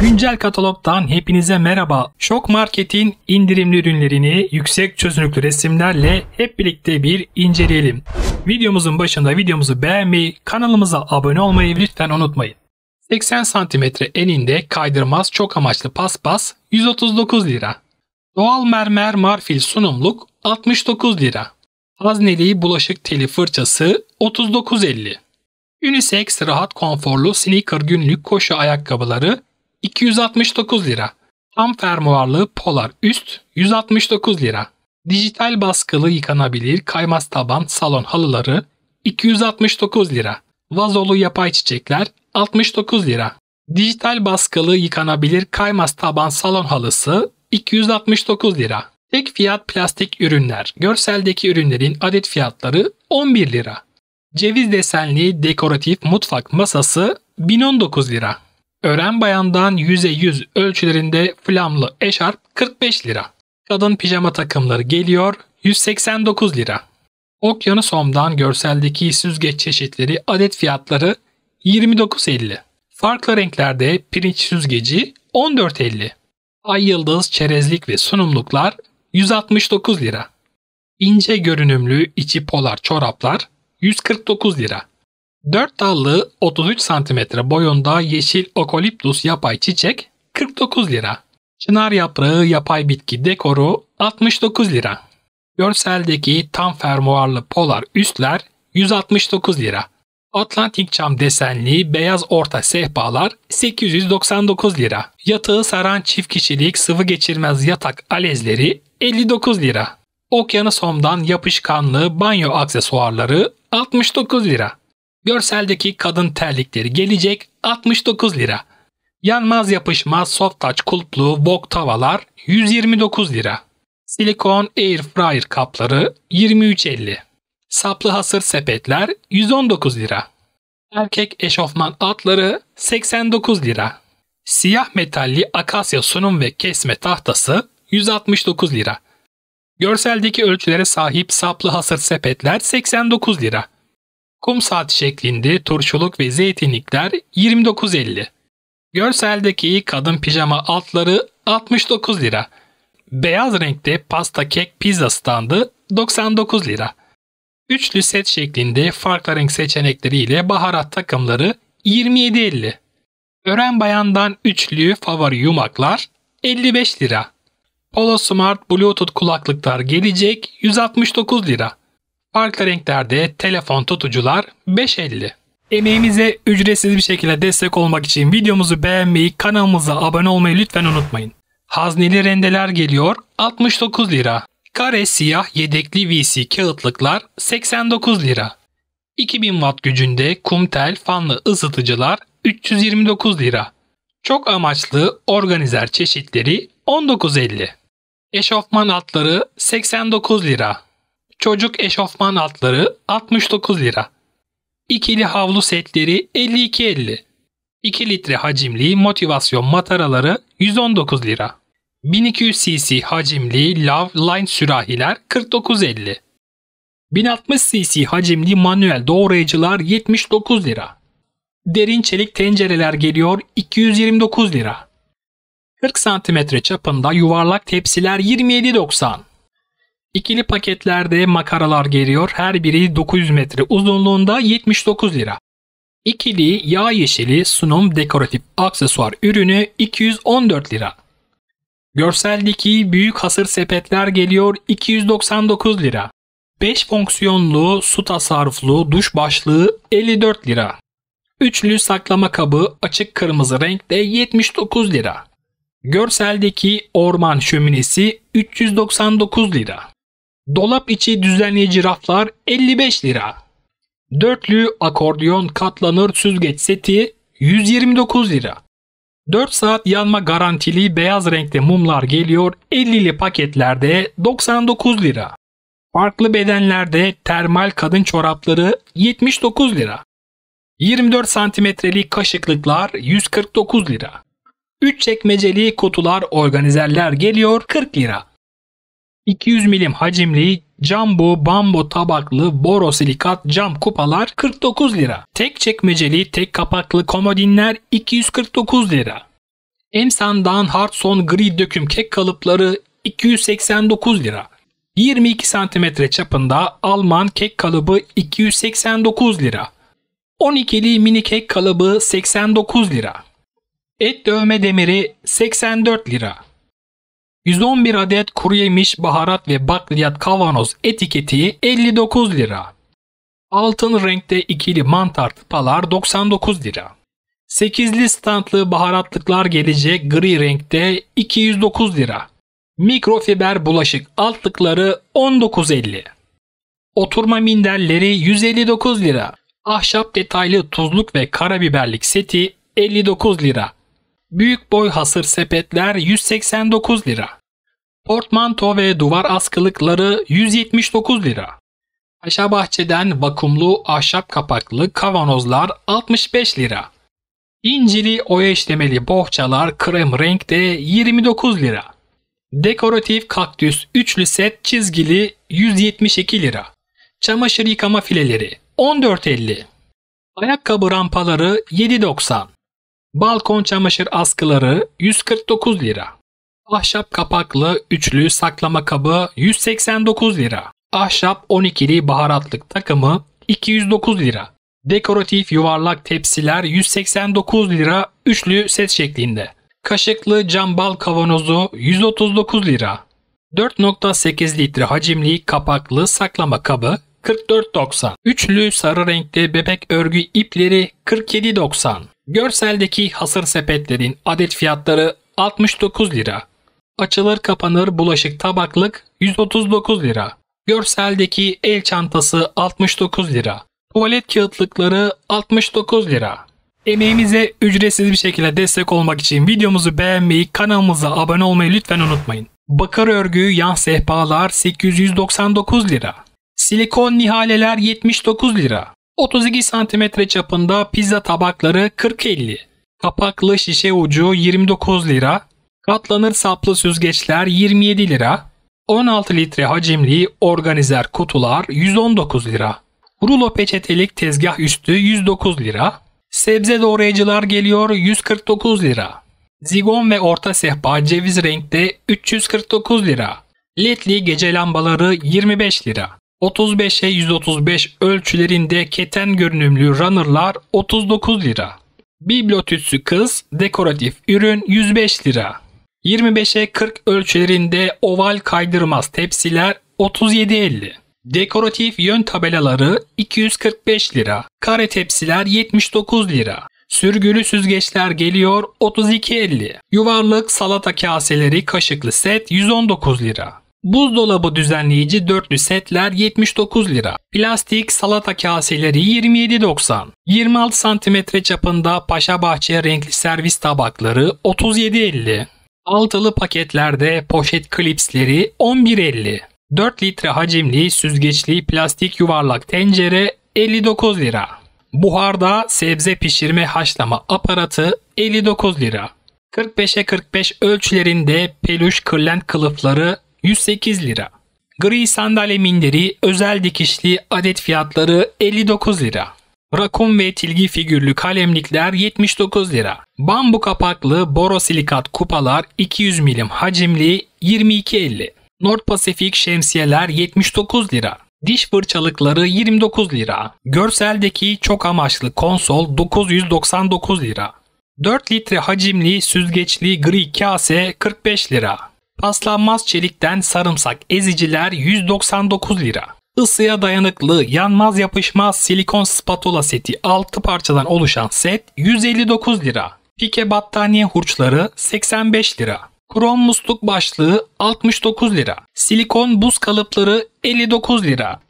Güncel katalogdan hepinize merhaba. Şok Market'in indirimli ürünlerini yüksek çözünürlüklü resimlerle hep birlikte bir inceleyelim. Videomuzun başında videomuzu beğenmeyi, kanalımıza abone olmayı lütfen unutmayın. 80 cm eninde kaydırmaz çok amaçlı paspas 139 lira. Doğal mermer marfil sunumluk 69 lira. Hazneli bulaşık teli fırçası 39.50. Unisex rahat konforlu sneaker günlük koşu ayakkabıları 269 lira. Tam fermuarlı polar üst 169 lira. Dijital baskılı yıkanabilir kaymaz taban salon halıları 269 lira. Vazolu yapay çiçekler 69 lira. Dijital baskılı yıkanabilir kaymaz taban salon halısı 269 lira. Tek fiyat plastik ürünler. Görseldeki ürünlerin adet fiyatları 11 lira. Ceviz desenli dekoratif mutfak masası 1019 lira. Ören bayandan yüze yüz ölçülerinde flamlı eşarp 45 lira. Kadın pijama takımları geliyor 189 lira. Okyanusom'dan görseldeki süzgeç çeşitleri adet fiyatları 29.50. Farklı renklerde pirinç süzgeci 14.50. Ay yıldız çerezlik ve sunumluklar 169 lira. İnce görünümlü içi polar çoraplar 149 lira. 4 dallı 33 cm boyunda yeşil okoliptus yapay çiçek 49 lira. Çınar yaprağı yapay bitki dekoru 69 lira. Görseldeki tam fermuarlı polar üstler 169 lira. Atlantik cam desenli beyaz orta sehpalar 899 lira. Yatağı saran çift kişilik sıvı geçirmez yatak alezleri 59 lira. Okyanusom'dan yapışkanlı banyo aksesuarları 69 lira. Görseldeki kadın terlikleri gelecek 69 lira. Yanmaz yapışmaz soft touch kulplu wok tavalar 129 lira. Silikon air fryer kapları 23.50. Saplı hasır sepetler 119 lira. Erkek eşofman atları 89 lira. Siyah metalli akasya sunum ve kesme tahtası 169 lira. Görseldeki ölçülere sahip saplı hasır sepetler 89 lira. Kum saat şeklinde turşuluk ve zeytinlikler 29.50. Görseldeki kadın pijama altları 69 lira. Beyaz renkte pasta kek pizza standı 99 lira. Üçlü set şeklinde farklı renk seçenekleriyle baharat takımları 27.50. Ören bayandan üçlü favori yumaklar 55 lira. Polo Smart Bluetooth kulaklıklar gelecek 169 lira. Farklı renklerde telefon tutucular 5.50. Emeğimize ücretsiz bir şekilde destek olmak için videomuzu beğenmeyi, kanalımıza abone olmayı lütfen unutmayın. Hazneli rendeler geliyor 69 lira. Kare siyah yedekli VC kağıtlıklar 89 lira. 2000 watt gücünde kumtel fanlı ısıtıcılar 329 lira. Çok amaçlı organizer çeşitleri 19.50. Eşofman altları 89 lira. Çocuk eşofman altları 69 lira. İkili havlu setleri 52.50. 2 litre hacimli motivasyon mataraları 119 lira. 1200 cc hacimli Love Line sürahiler 49.50. 1060 cc hacimli manuel doğrayıcılar 79 lira. Derin çelik tencereler geliyor 229 lira. 40 cm çapında yuvarlak tepsiler 27.90. İkili paketlerde makaralar geliyor. Her biri 900 metre uzunluğunda 79 lira. İkili yağ yeşili sunum dekoratif aksesuar ürünü 214 lira. Görseldeki büyük hasır sepetler geliyor 299 lira. 5 fonksiyonlu su tasarruflu duş başlığı 54 lira. Üçlü saklama kabı açık kırmızı renkte 79 lira. Görseldeki orman şöminesi 399 lira. Dolap içi düzenleyici raflar 55 lira. Dörtlü akordiyon katlanır süzgeç seti 129 lira. 4 saat yanma garantili beyaz renkte mumlar geliyor 50'li paketlerde 99 lira. Farklı bedenlerde termal kadın çorapları 79 lira. 24 santimetrelik kaşıklıklar 149 lira. 3 çekmeceli kutular organizerler geliyor 40 lira. 200 milim hacimli Jumbo Bambo tabaklı borosilikat cam kupalar 49 lira. Tek çekmeceli tek kapaklı komodinler 249 lira. Emsan'dan Hartson gri döküm kek kalıpları 289 lira. 22 cm çapında Alman kek kalıbı 289 lira. 12'li mini kek kalıbı 89 lira. Et dövme demiri 84 lira. 111 adet kuru yemiş, baharat ve bakliyat kavanoz etiketi 59 lira. Altın renkte ikili mantar tıpalar 99 lira. 8'li standlı baharatlıklar gelecek gri renkte 209 lira. Mikrofiber bulaşık altlıkları 19.50. Oturma minderleri 159 lira. Ahşap detaylı tuzluk ve karabiberlik seti 59 lira. Büyük boy hasır sepetler 189 lira. Portmanto ve duvar askılıkları 179 lira. Paşa Bahçe'den vakumlu ahşap kapaklı kavanozlar 65 lira. İncili oya işlemeli bohçalar krem renkte 29 lira. Dekoratif kaktüs üçlü set çizgili 172 lira. Çamaşır yıkama fileleri 14.50. Ayakkabı rampaları 7.90. Balkon çamaşır askıları 149 lira. Ahşap kapaklı üçlü saklama kabı 189 lira. Ahşap 12'li baharatlık takımı 209 lira. Dekoratif yuvarlak tepsiler 189 lira üçlü set şeklinde. Kaşıklı cam bal kavanozu 139 lira. 4.8 litre hacimli kapaklı saklama kabı 44.90. Üçlü sarı renkte bebek örgü ipleri 47.90. Görseldeki hasır sepetlerin adet fiyatları 69 lira. Açılır kapanır bulaşık tabaklık 139 lira. Görseldeki el çantası 69 lira. Tuvalet kağıtlıkları 69 lira. Emeğimize ücretsiz bir şekilde destek olmak için videomuzu beğenmeyi, kanalımıza abone olmayı lütfen unutmayın. Bakır örgü yan sehpalar 899 lira. Silikon nihaleler 79 lira. 32 cm çapında pizza tabakları 40-50. Kapaklı şişe ucu 29 lira. Katlanır saplı süzgeçler 27 lira. 16 litre hacimli organizer kutular 119 lira. Rulo peçetelik tezgah üstü 109 lira. Sebze doğrayıcılar geliyor 149 lira. Zigon ve orta sehpa ceviz renkte 349 lira. Ledli gece lambaları 25 lira. 35'e 135 ölçülerinde keten görünümlü runner'lar 39 lira. Bibliotütsü kız dekoratif ürün 105 lira. 25'e 40 ölçülerinde oval kaydırmaz tepsiler 37.50. Dekoratif yön tabelaları 245 lira. Kare tepsiler 79 lira. Sürgülü süzgeçler geliyor 32.50. Yuvarlık salata kaseleri kaşıklı set 119 lira. Buzdolabı düzenleyici dörtlü setler 79 lira. Plastik salata kaseleri 27.90. 26 cm çapında Paşa Bahçe renkli servis tabakları 37.50. Altılı paketlerde poşet klipsleri 11.50. 4 litre hacimli süzgeçli plastik yuvarlak tencere 59 lira. Buharda sebze pişirme haşlama aparatı 59 lira. 45'e 45 ölçülerinde peluş kırlent kılıfları 108 lira. Gri sandalye minderi özel dikişli adet fiyatları 59 lira. Rakun ve tilgi figürlü kalemlikler 79 lira. Bambu kapaklı borosilikat kupalar 200 milim hacimli 22.50. North Pacific şemsiyeler 79 lira. Diş fırçalıkları 29 lira. Görseldeki çok amaçlı konsol 999 lira. 4 litre hacimli süzgeçli gri kase 45 lira. Paslanmaz çelikten sarımsak eziciler 199 lira. Isıya dayanıklı, yanmaz yapışmaz silikon spatula seti 6 parçadan oluşan set 159 lira. Pike battaniye hurçları 85 lira. Krom musluk başlığı 69 lira. Silikon buz kalıpları 59 lira.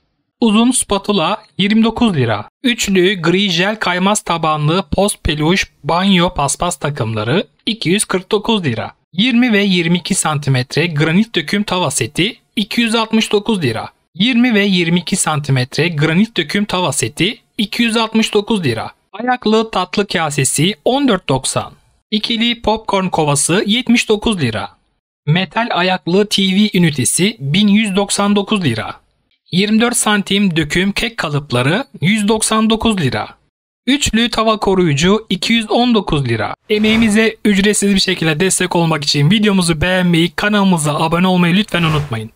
Uzun spatula 29 lira. Üçlü gri jel kaymaz tabanlı post peluş banyo paspas takımları 249 lira. 20 ve 22 cm granit döküm tava seti 269 lira. 20 ve 22 cm granit döküm tava seti 269 lira. Ayaklı tatlı kasesi 14.90. İkili popcorn kovası 79 lira. Metal ayaklı TV ünitesi 1199 lira. 24 santim döküm kek kalıpları 199 lira. Üçlü tava koruyucu 219 lira. Emeğimize ücretsiz bir şekilde destek olmak için videomuzu beğenmeyi, kanalımıza abone olmayı lütfen unutmayın.